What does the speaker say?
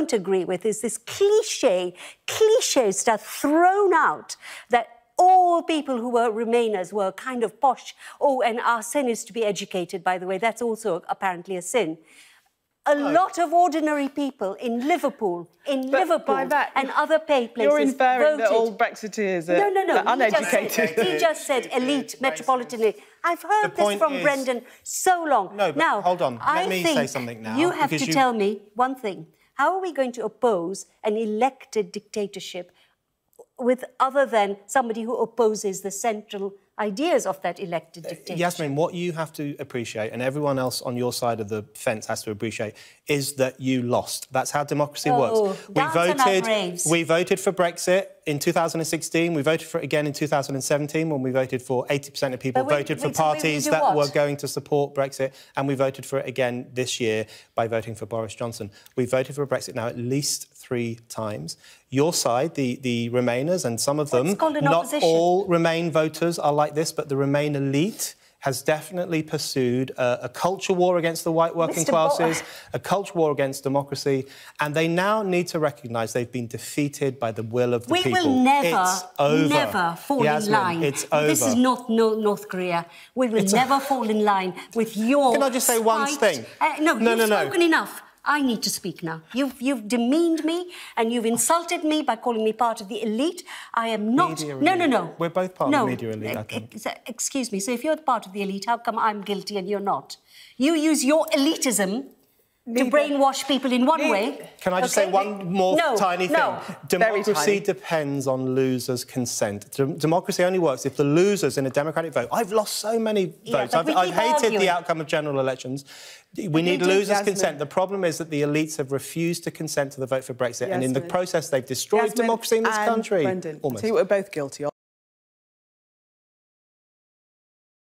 don't agree with is this cliche, cliche stuff thrown out that all people who were Remainers were kind of posh. Oh, and our sin is to be educated, by the way. That's also apparently a sin a no. lot of ordinary people in Liverpool, in but Liverpool that, and other places You're inferring voted. that all Brexiteers are, no, no, no. uneducated. He just, said, he just said elite, metropolitan elite. I've heard this from is... Brendan so long. No, but now, hold on. Let I me say something now. You have to you... tell me one thing. How are we going to oppose an elected dictatorship with other than somebody who opposes the central ideas of that elected uh, dictatorship. Yasmin, what you have to appreciate, and everyone else on your side of the fence has to appreciate, is that you lost. That's how democracy oh, works. We voted. We voted for Brexit in 2016. We voted for it again in 2017 when we voted for 80% of people voted for parties that what? were going to support Brexit, and we voted for it again this year by voting for Boris Johnson. We voted for Brexit now at least three times. Your side, the, the Remainers, and some of them, not opposition. all Remain voters are like this, but the Remain elite has definitely pursued a, a culture war against the white working Mr. classes, a culture war against democracy, and they now need to recognise they've been defeated by the will of the we people. We will never, it's over. never fall Yasmin, in line. It's over. This is not North Korea. We will it's never a... fall in line with your. Can I just say one thing? Uh, no, no, you've no, spoken no. enough. I need to speak now. You've, you've demeaned me and you've insulted me by calling me part of the elite. I am not. Media no, no, no. We're both part no. of the media elite, I think. Excuse me. So if you're part of the elite, how come I'm guilty and you're not? You use your elitism to brainwash people in one way. Can I just okay? say one more no, tiny thing? No. Democracy depends on losers' consent. democracy only works if the losers in a democratic vote. I've lost so many yeah, votes. I've, I've hated arguing. the outcome of general elections. We but need losers' consent. The problem is that the elites have refused to consent to the vote for Brexit, Yasmin. and in the process, they've destroyed Yasmin democracy in this country. Brendan, Almost. I we're both guilty of.